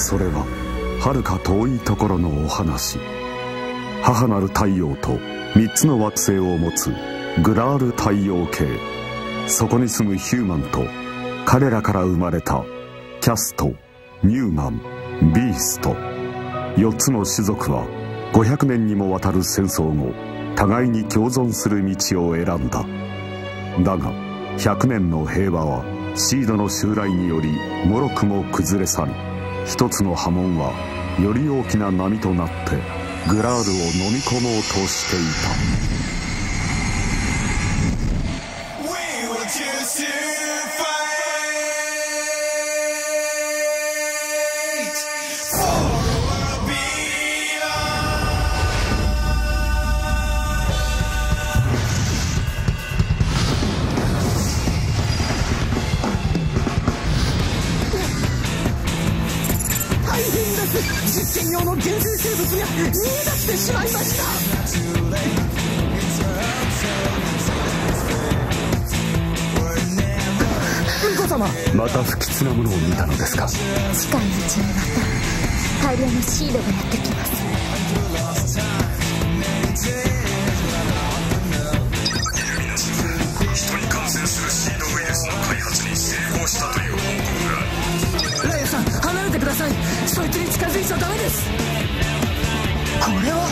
それは遥か遠いところのお話。母なる太陽と3つの惑星を持つグラール太陽系。そこに住むヒューマンと彼らから生まれたキャストニューマンビースト。4つの種族は500年にもわたる戦争後互いに共存する道を選んだ。だが100年の平和はシードの襲来によりもろくも崩れ去り一つの波紋はより大きな波となってグラールを飲み込もうとしていた。実験用の原生生物が逃げ出してしまいましたうんこ様。また不吉なものを見たのですか？近いうちにまた大量のシードがやってきます。そいつに近づいちゃダメですこれは。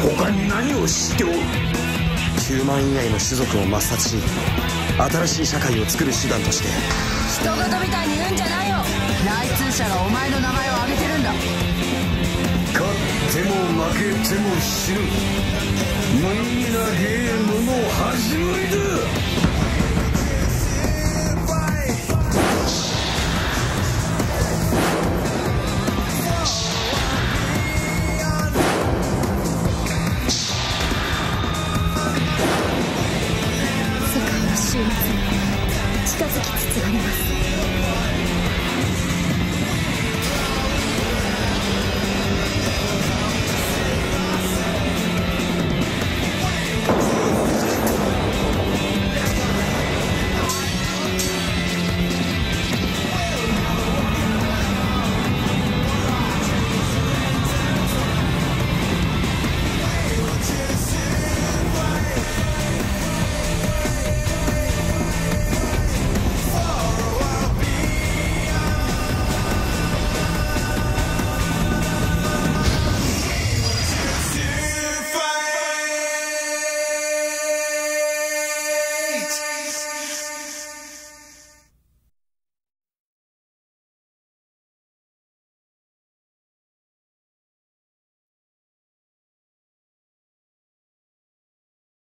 他に何を知っておる？9万以外の種族を抹殺し新しい社会を作る手段として。人事みたいに言うんじゃないよ。内通者がお前の名前を挙げてるんだ。勝っても負けても死ぬ。無意味なゲームの始まりだ soon.